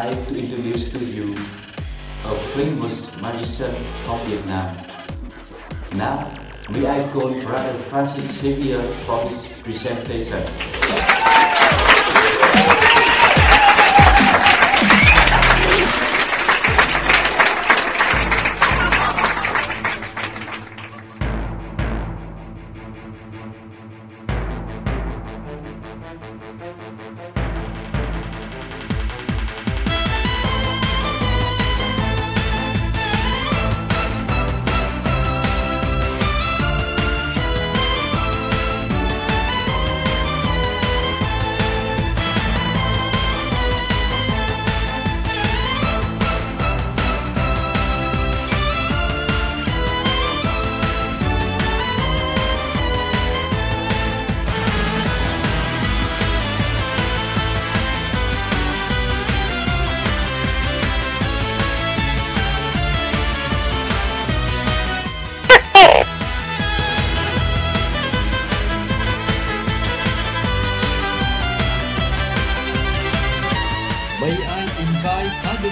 Like to introduce to you a famous magician from Vietnam. Now, may I call Brother Francis Xavier for his presentation.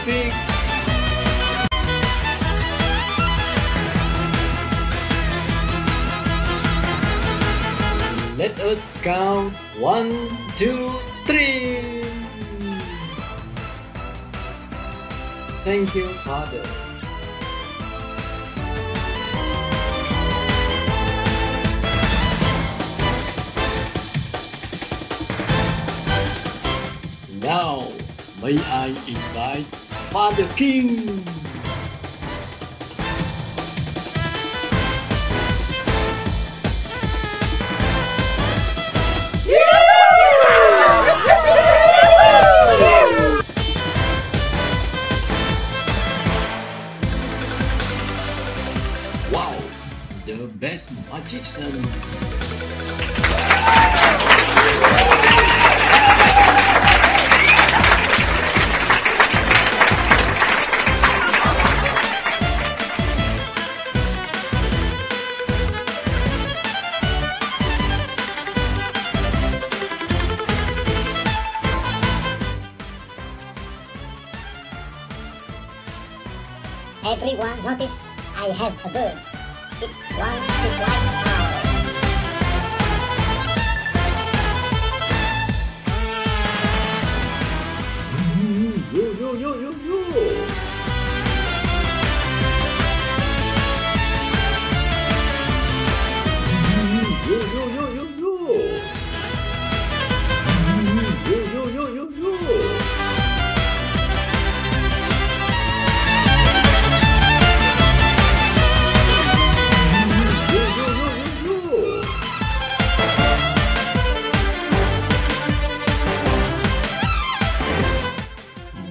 Vic? Let us count one, two, three. Thank you, Father. Now, may I invite Father King? Wow, the best magician. Everyone notice I have a bird. It wants to fly.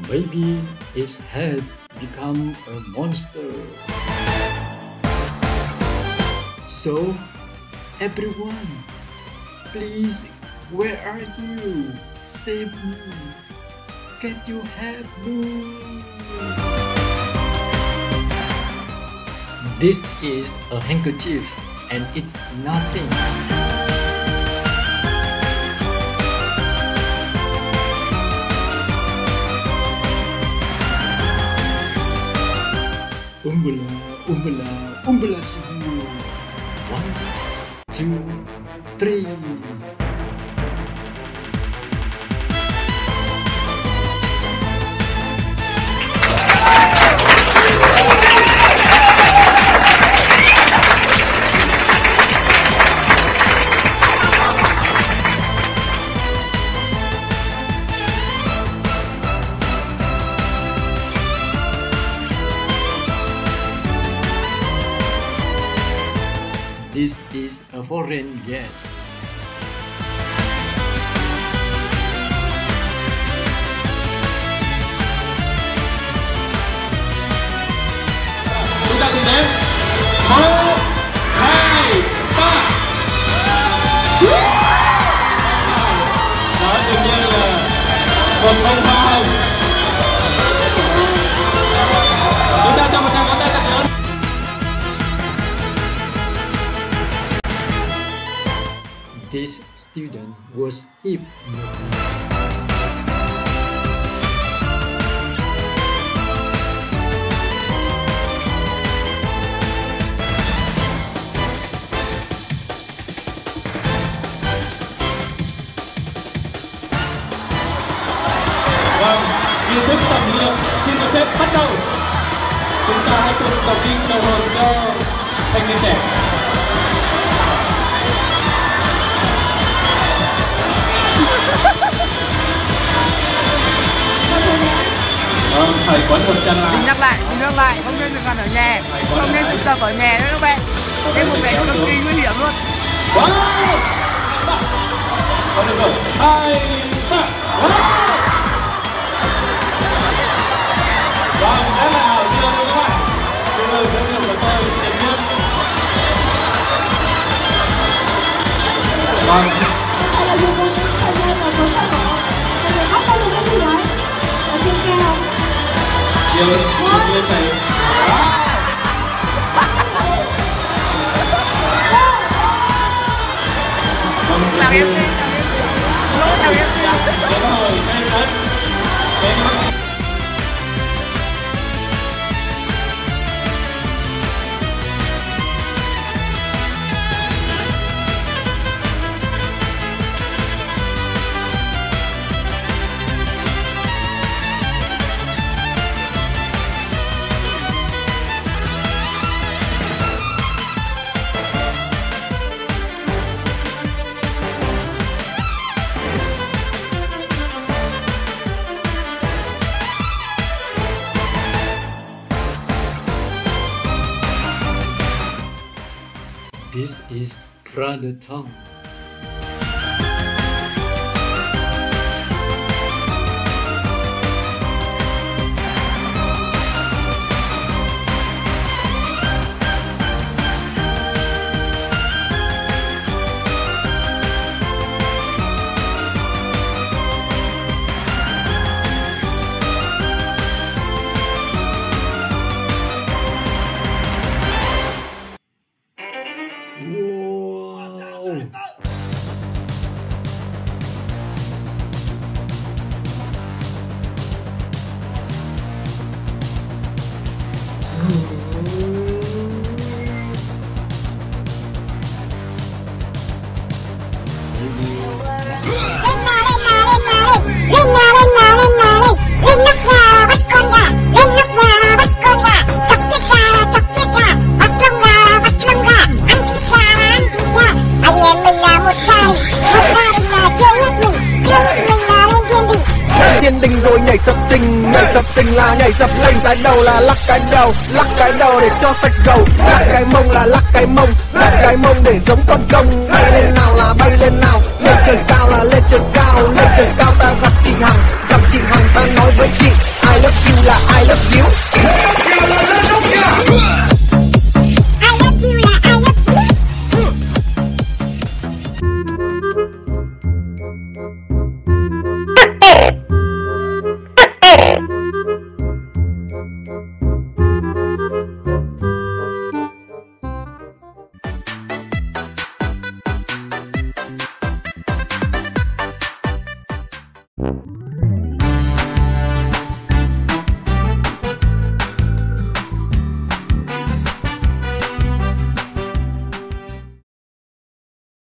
Maybe his has become a monster. So, everyone, please, where are you? Save me. Can you help me? This is a handkerchief and it's nothing. Umbala, umbala, umbala suhu. One, two, three. This is a foreign guest. ta cùng this student was ignorant. Vâng, nghi thức tập luyện xin được phép bắt đầu. Chúng ta hãy cùng tập viên đầu hồn cho thanh niên trẻ. Thầy quấn một chân mình lại nhắc lại mình nhắc lại không nên thực hành ở nhà không nên thực tập ở nhà nữa các bạn đây một cái cực kỳ nguy hiểm luôn Wow! Con được rồi. Hai, ba. Wow! Rất là hào dương các bạn. Xin mời các nghiệp của tôi đến trước. Vâng, 要要要第。Hãy subscribe cho kênh Ghiền Mì Gõ Để không bỏ lỡ những video hấp dẫn Brother là nhảy dập lên cái đầu là lắc cái đầu, lắc cái đầu để cho sạch gầu. Lắc cái mông là lắc cái mông, lắc cái mông để giống con công. Bay lên nào là bay lên nào, lên trời cao là lên trời cao. Lên trời cao ta gặp chị hằng, gặp chị hằng ta nói với chị, I love you là I love you. I love you là I love you